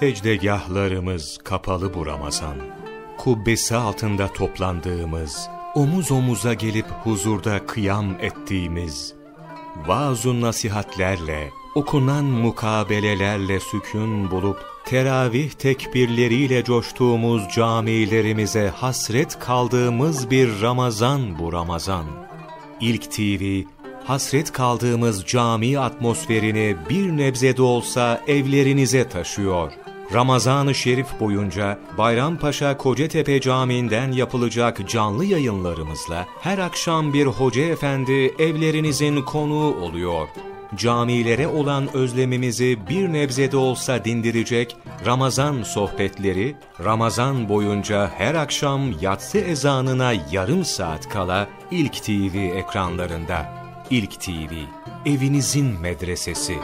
Secdegahlarımız kapalı bu Ramazan. Kubbesi altında toplandığımız, omuz omuza gelip huzurda kıyam ettiğimiz, vaaz-ı nasihatlerle, okunan mukabelelerle sükun bulup, teravih tekbirleriyle coştuğumuz camilerimize hasret kaldığımız bir Ramazan bu Ramazan. İlk TV, hasret kaldığımız cami atmosferini bir nebze de olsa evlerinize taşıyor. Ramazan-ı Şerif boyunca Bayrampaşa Kocatepe Camii'nden yapılacak canlı yayınlarımızla her akşam bir hoca efendi evlerinizin konuğu oluyor. Camilere olan özlemimizi bir nebze de olsa dindirecek Ramazan sohbetleri, Ramazan boyunca her akşam yatsı ezanına yarım saat kala İlk TV ekranlarında. İlk TV, evinizin medresesi.